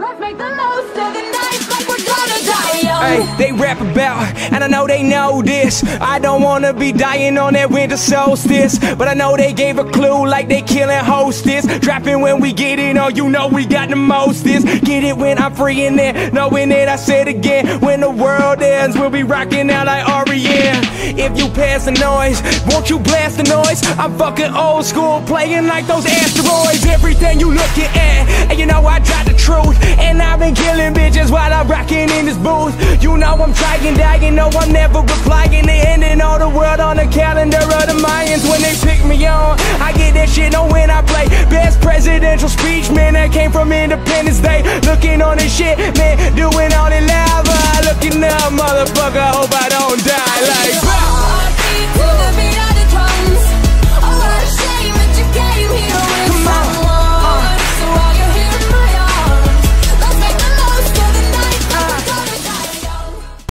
Let's make the most of the night Hey, they rap about, and I know they know this. I don't wanna be dying on that winter solstice, but I know they gave a clue like they killing hostess. Dropping when we get it on, you know we got the mostest. Get it when I'm free in there, knowing that I said again. When the world ends, we'll be rocking out like R.E.M. If you pass the noise, won't you blast the noise? I'm fucking old school, playing like those asteroids. Everything you looking at, and you know I got the truth. And I've been killing bitches while I'm rocking in this booth. You know I'm trying, daggin', no I'm never replying. They ending all the world on the calendar of the Mayans When they pick me on, I get that shit on when I play. Best presidential speech, man, that came from Independence Day. Looking on this shit, man, doing all the lava. Looking up, motherfucker, hope I don't die like